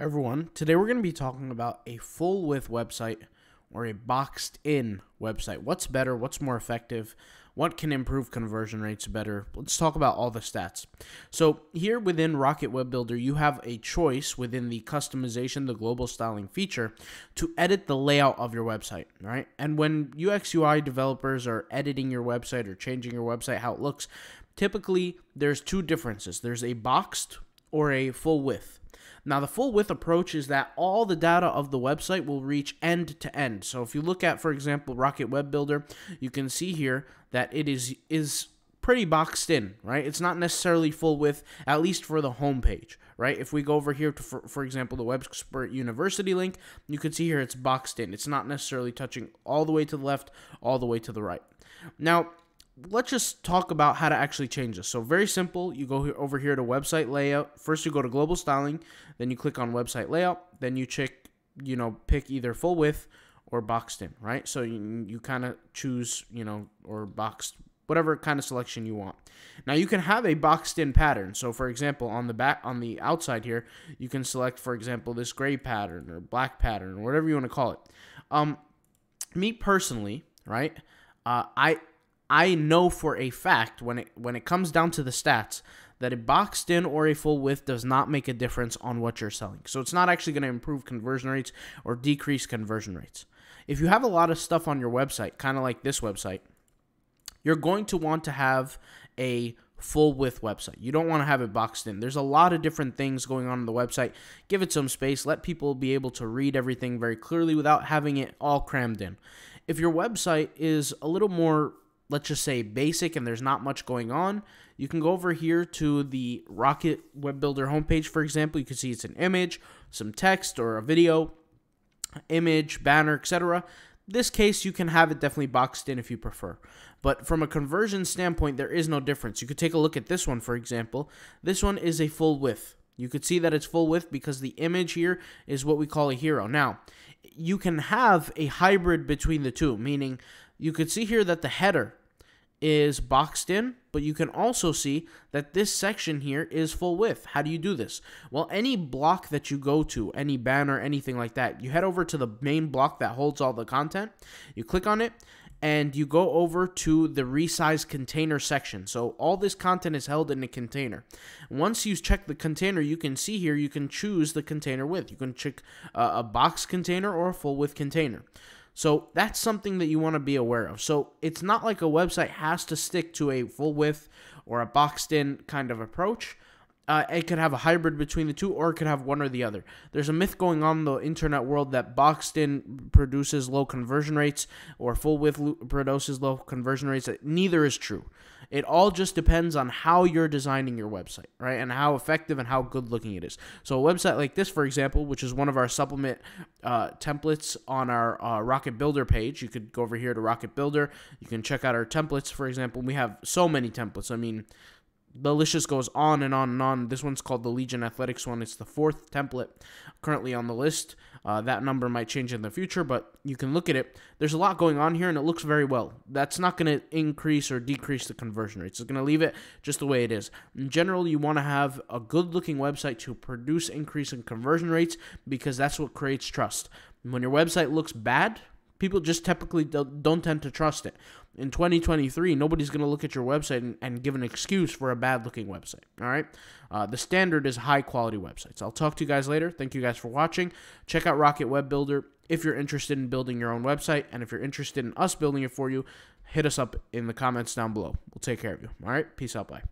everyone. Today we're going to be talking about a full width website or a boxed in website. What's better? What's more effective? What can improve conversion rates better? Let's talk about all the stats. So, here within Rocket Web Builder, you have a choice within the customization, the global styling feature, to edit the layout of your website, right? And when UX UI developers are editing your website or changing your website, how it looks, typically there's two differences there's a boxed or a full width. Now, the full width approach is that all the data of the website will reach end to end. So if you look at, for example, Rocket Web Builder, you can see here that it is is pretty boxed in, right? It's not necessarily full width, at least for the home page, right? If we go over here to, for, for example, the WebExpert University link, you can see here it's boxed in. It's not necessarily touching all the way to the left, all the way to the right. Now, let's just talk about how to actually change this. So very simple. You go over here to website layout. First, you go to global styling. Then you click on website layout. Then you check, you know, pick either full width or boxed in, right? So you, you kind of choose, you know, or boxed, whatever kind of selection you want. Now you can have a boxed in pattern. So for example, on the back, on the outside here, you can select, for example, this gray pattern or black pattern or whatever you want to call it. Um, me personally, right? Uh, I I know for a fact when it when it comes down to the stats that a boxed in or a full width does not make a difference on what you're selling. So it's not actually going to improve conversion rates or decrease conversion rates. If you have a lot of stuff on your website, kind of like this website, you're going to want to have a full width website. You don't want to have it boxed in. There's a lot of different things going on on the website. Give it some space. Let people be able to read everything very clearly without having it all crammed in. If your website is a little more let's just say basic and there's not much going on, you can go over here to the Rocket Web Builder homepage, for example. You can see it's an image, some text or a video, image, banner, etc. This case, you can have it definitely boxed in if you prefer. But from a conversion standpoint, there is no difference. You could take a look at this one, for example. This one is a full width. You could see that it's full width because the image here is what we call a hero. Now, you can have a hybrid between the two, meaning you could see here that the header is boxed in, but you can also see that this section here is full width. How do you do this? Well, any block that you go to, any banner, anything like that, you head over to the main block that holds all the content, you click on it, and you go over to the resize container section. So all this content is held in a container. Once you check the container, you can see here you can choose the container width. You can check a box container or a full width container. So that's something that you want to be aware of. So it's not like a website has to stick to a full width or a boxed in kind of approach. Uh, it could have a hybrid between the two, or it could have one or the other. There's a myth going on in the internet world that boxed in produces low conversion rates, or full width produces low conversion rates. Neither is true. It all just depends on how you're designing your website, right? And how effective and how good looking it is. So a website like this, for example, which is one of our supplement uh, templates on our uh, Rocket Builder page, you could go over here to Rocket Builder. You can check out our templates, for example. We have so many templates. I mean, the list just goes on and on and on. This one's called the Legion Athletics one. It's the fourth template currently on the list. Uh, that number might change in the future, but you can look at it. There's a lot going on here, and it looks very well. That's not going to increase or decrease the conversion rates. It's going to leave it just the way it is. In general, you want to have a good-looking website to produce increase in conversion rates because that's what creates trust. When your website looks bad, people just typically don't tend to trust it. In 2023, nobody's going to look at your website and, and, give an excuse for a bad looking website. All right. Uh, the standard is high quality websites. I'll talk to you guys later. Thank you guys for watching. Check out Rocket Web Builder if you're interested in building your own website. And if you're interested in us building it for you, hit us up in the comments down below. We'll take care of you. All right. Peace out. Bye.